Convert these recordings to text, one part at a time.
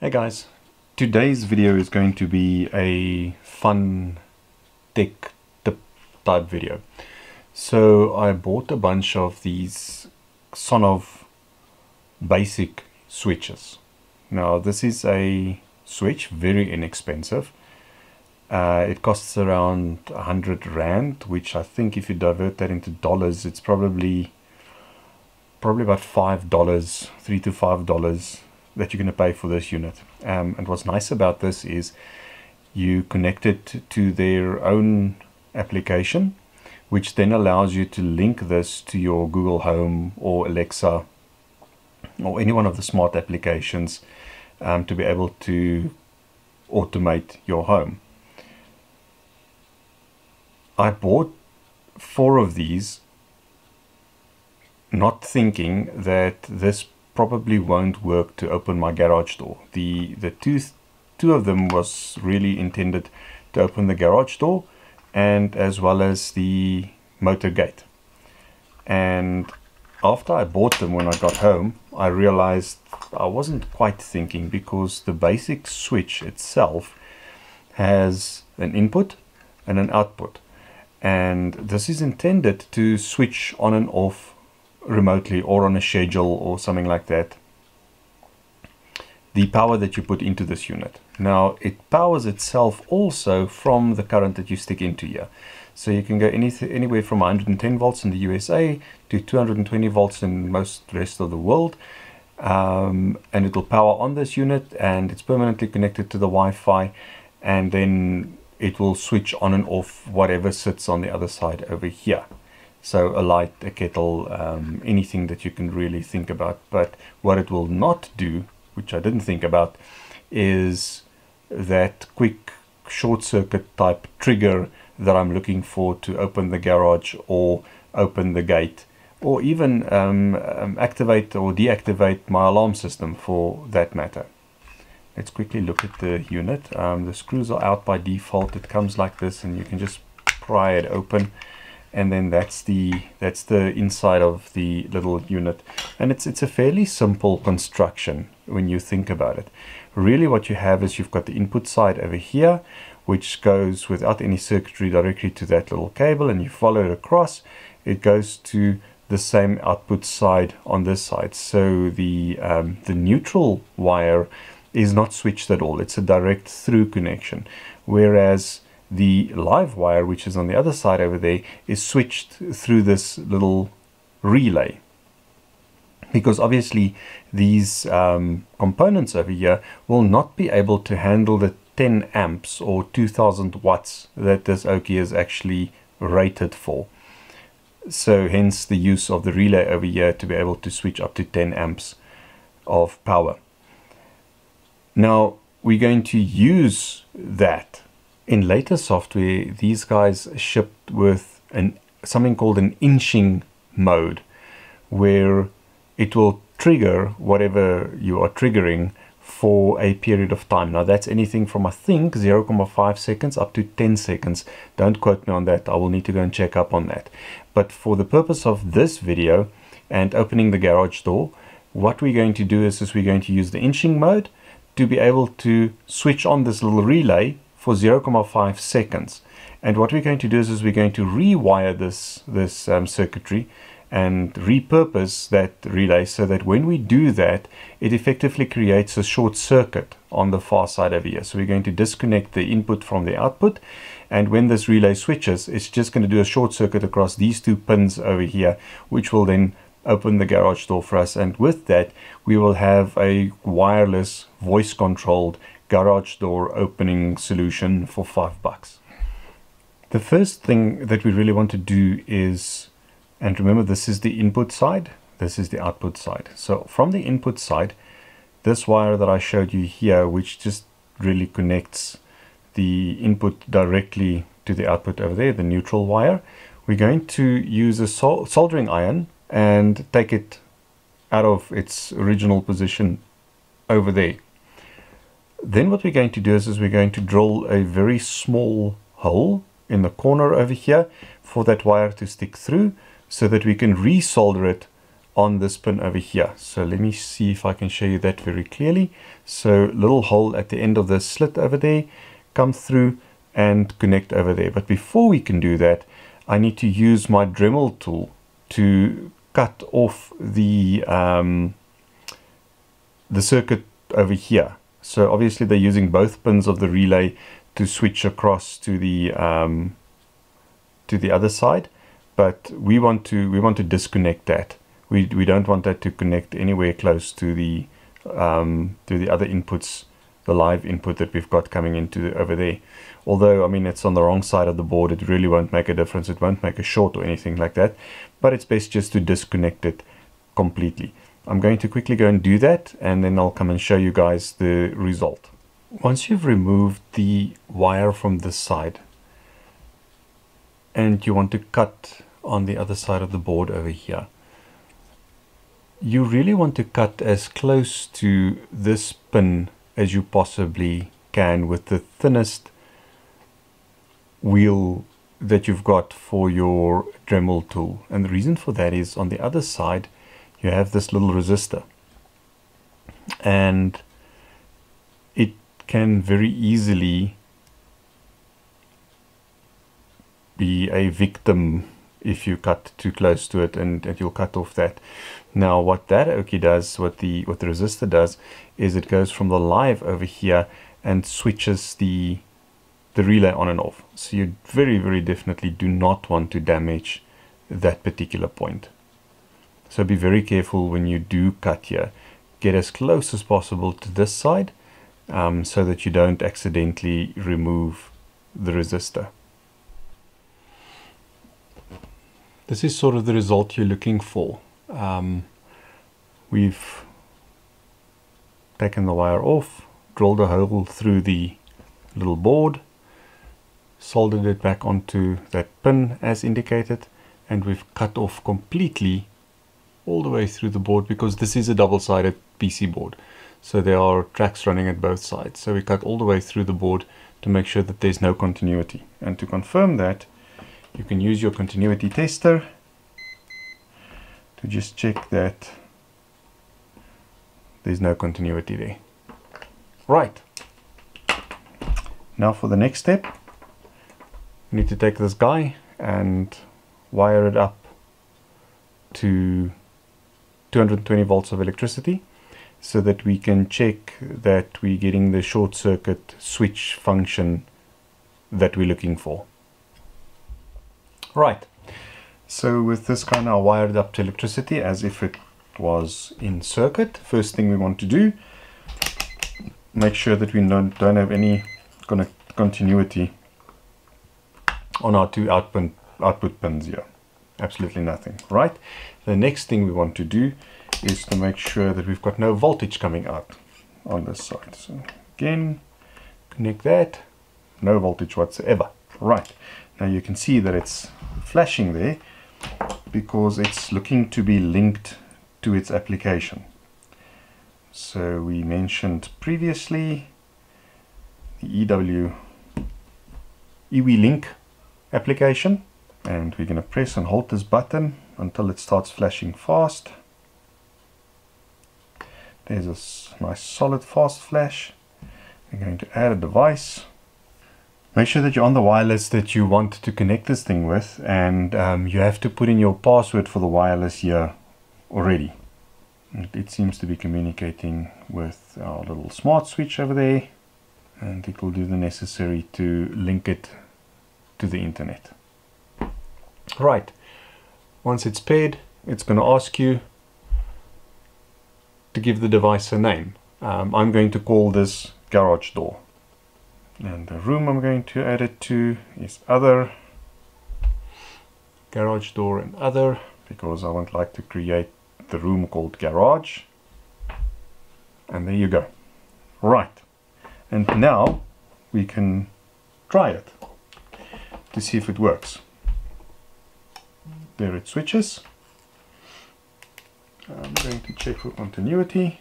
Hey guys, today's video is going to be a fun tech tip type video. So I bought a bunch of these Sonoff basic switches. Now this is a switch, very inexpensive. Uh, it costs around 100 Rand, which I think if you divert that into dollars, it's probably probably about $5, 3 to $5 that you're going to pay for this unit. Um, and what's nice about this is you connect it to their own application, which then allows you to link this to your Google Home or Alexa or any one of the smart applications um, to be able to automate your home. I bought four of these not thinking that this probably won't work to open my garage door. The the two two of them was really intended to open the garage door and as well as the motor gate. And after I bought them when I got home, I realized I wasn't quite thinking because the basic switch itself has an input and an output. And this is intended to switch on and off remotely or on a schedule or something like that the power that you put into this unit. Now it powers itself also from the current that you stick into here. So you can go anything, anywhere from 110 volts in the USA to 220 volts in most rest of the world. Um, and it will power on this unit and it's permanently connected to the Wi-Fi and then it will switch on and off whatever sits on the other side over here. So a light, a kettle, um, anything that you can really think about. But what it will not do, which I didn't think about, is that quick short circuit type trigger that I'm looking for to open the garage or open the gate or even um, um, activate or deactivate my alarm system for that matter. Let's quickly look at the unit. Um, the screws are out by default. It comes like this and you can just pry it open and then that's the that's the inside of the little unit. And it's it's a fairly simple construction when you think about it. Really what you have is you've got the input side over here which goes without any circuitry directly to that little cable and you follow it across. It goes to the same output side on this side. So the um, the neutral wire is not switched at all. It's a direct through connection. Whereas the live wire, which is on the other side over there, is switched through this little relay. Because obviously these um, components over here will not be able to handle the 10 amps or 2000 watts that this Oki is actually rated for. So hence the use of the relay over here to be able to switch up to 10 amps of power. Now we're going to use that in later software, these guys shipped with an something called an inching mode, where it will trigger whatever you are triggering for a period of time. Now that's anything from I think 0.5 seconds up to 10 seconds. Don't quote me on that. I will need to go and check up on that. But for the purpose of this video and opening the garage door, what we're going to do is, is we're going to use the inching mode to be able to switch on this little relay for 0.5 seconds. And what we're going to do is, is we're going to rewire this, this um, circuitry and repurpose that relay so that when we do that, it effectively creates a short circuit on the far side over here. So we're going to disconnect the input from the output. And when this relay switches, it's just going to do a short circuit across these two pins over here, which will then open the garage door for us. And with that, we will have a wireless voice controlled garage door opening solution for five bucks. The first thing that we really want to do is, and remember this is the input side, this is the output side. So from the input side, this wire that I showed you here, which just really connects the input directly to the output over there, the neutral wire, we're going to use a sol soldering iron and take it out of its original position over there. Then what we're going to do is, is we're going to drill a very small hole in the corner over here for that wire to stick through so that we can resolder it on this pin over here. So let me see if I can show you that very clearly. So little hole at the end of the slit over there, come through and connect over there. But before we can do that, I need to use my Dremel tool to cut off the um, the circuit over here. So obviously they're using both pins of the relay to switch across to the um, to the other side, but we want to we want to disconnect that. We, we don't want that to connect anywhere close to the um, to the other inputs the live input that we've got coming into the, over there. Although I mean it's on the wrong side of the board it really won't make a difference. It won't make a short or anything like that but it's best just to disconnect it completely I'm going to quickly go and do that and then I'll come and show you guys the result once you've removed the wire from this side and you want to cut on the other side of the board over here you really want to cut as close to this pin as you possibly can with the thinnest wheel that you've got for your Dremel tool. And the reason for that is on the other side, you have this little resistor. And it can very easily be a victim if you cut too close to it and, and you'll cut off that. Now what that Oki does, what the what the resistor does, is it goes from the live over here and switches the the relay on and off. So you very, very definitely do not want to damage that particular point. So be very careful when you do cut here. Get as close as possible to this side um, so that you don't accidentally remove the resistor. This is sort of the result you're looking for. Um, we've taken the wire off, drilled a hole through the little board, soldered it back onto that pin as indicated, and we've cut off completely all the way through the board because this is a double-sided PC board. So there are tracks running at both sides. So we cut all the way through the board to make sure that there's no continuity. And to confirm that, you can use your continuity tester to just check that there's no continuity there. Right. Now for the next step, we need to take this guy and wire it up to 220 volts of electricity so that we can check that we're getting the short circuit switch function that we're looking for. Right, so with this guy now wired up to electricity as if it was in circuit, first thing we want to do, make sure that we don't, don't have any kind of continuity on our two output, output pins here. Absolutely nothing, right? The next thing we want to do is to make sure that we've got no voltage coming out on this side. So again, connect that, no voltage whatsoever. Right, now you can see that it's flashing there because it's looking to be linked to its application. So we mentioned previously the EW link application and we're going to press and hold this button until it starts flashing fast. There's a nice solid fast flash. We're going to add a device Make sure that you're on the wireless that you want to connect this thing with and um, you have to put in your password for the wireless here already. It seems to be communicating with our little smart switch over there and it will do the necessary to link it to the internet. Right, once it's paired, it's going to ask you to give the device a name. Um, I'm going to call this garage door. And the room I'm going to add it to is other garage door and other because I would like to create the room called garage. And there you go. Right. And now we can try it to see if it works there it switches I'm going to check for continuity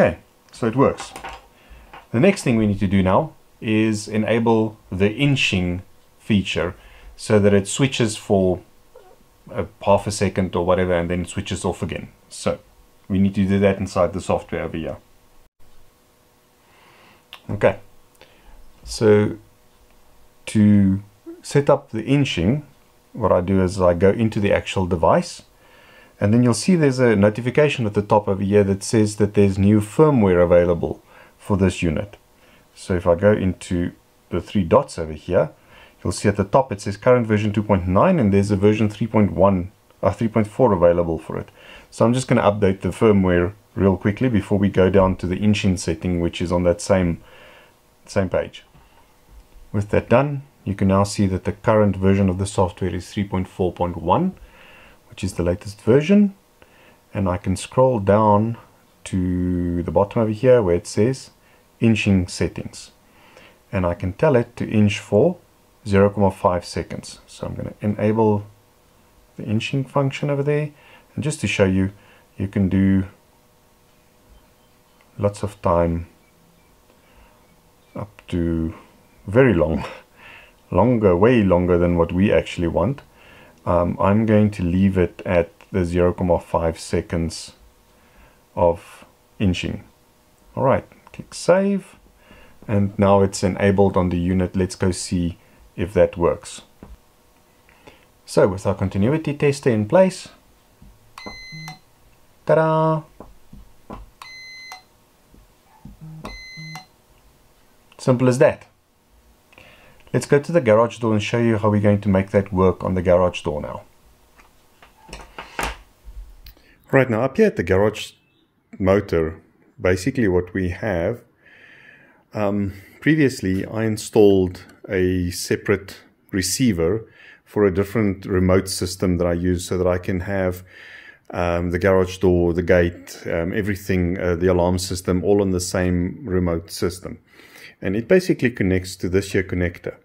Okay, so it works. The next thing we need to do now is enable the inching feature so that it switches for a half a second or whatever and then switches off again. So we need to do that inside the software over here. Okay, so to set up the inching, what I do is I go into the actual device and then you'll see there's a notification at the top over here that says that there's new firmware available for this unit. So if I go into the three dots over here, you'll see at the top it says current version 2.9 and there's a version 3.1 or uh, 3.4 available for it. So I'm just going to update the firmware real quickly before we go down to the inching setting which is on that same same page. With that done, you can now see that the current version of the software is 3.4.1 which is the latest version. And I can scroll down to the bottom over here where it says inching settings. And I can tell it to inch for 0.5 seconds. So I'm going to enable the inching function over there. And just to show you you can do lots of time to very long longer way longer than what we actually want um, I'm going to leave it at the 0.5 seconds of inching. Alright, click save and now it's enabled on the unit. Let's go see if that works. So with our continuity tester in place, ta-da! Simple as that. Let's go to the garage door and show you how we're going to make that work on the garage door now. Right now up here at the garage motor, basically what we have, um, previously I installed a separate receiver for a different remote system that I use so that I can have um, the garage door, the gate, um, everything, uh, the alarm system, all on the same remote system and it basically connects to this here connector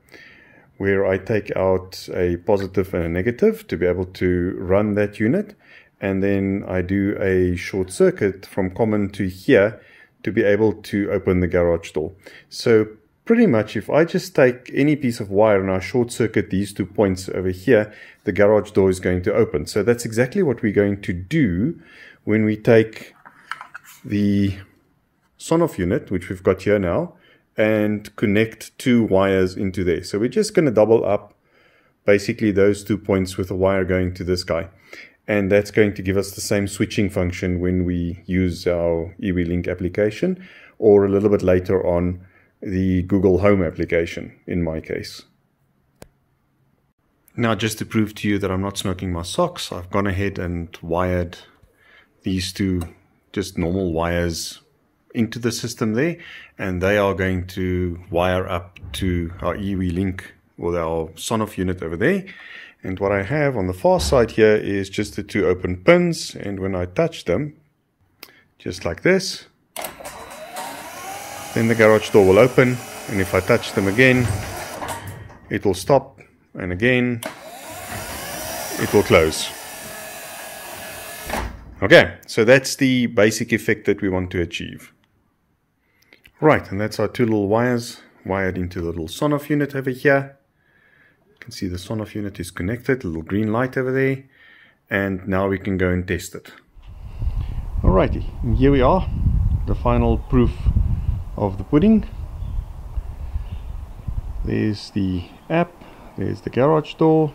where I take out a positive and a negative to be able to run that unit and then I do a short circuit from common to here to be able to open the garage door. So pretty much if I just take any piece of wire and I short circuit these two points over here, the garage door is going to open. So that's exactly what we're going to do when we take the Sonoff unit, which we've got here now, and connect two wires into there. So we're just going to double up basically those two points with a wire going to this guy. And that's going to give us the same switching function when we use our EWeLink application or a little bit later on the Google Home application in my case. Now just to prove to you that I'm not smoking my socks, I've gone ahead and wired these two just normal wires into the system there and they are going to wire up to our EWeLink or our Sonoff unit over there. And what I have on the far side here is just the two open pins and when I touch them, just like this, then the garage door will open and if I touch them again, it will stop and again, it will close. Okay, so that's the basic effect that we want to achieve. Right, and that's our two little wires wired into the little Sonoff unit over here. You can see the Sonoff unit is connected, little green light over there. And now we can go and test it. Alrighty, here we are, the final proof of the pudding. There's the app, there's the garage door.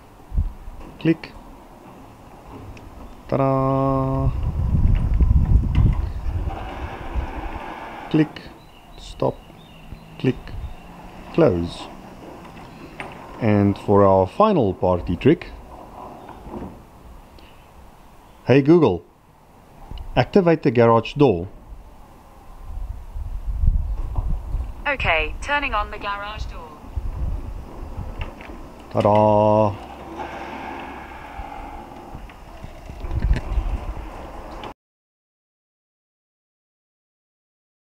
Click. Ta-da! Click click, close. And for our final party trick, hey Google, activate the garage door. Okay, turning on the garage door. Ta-da!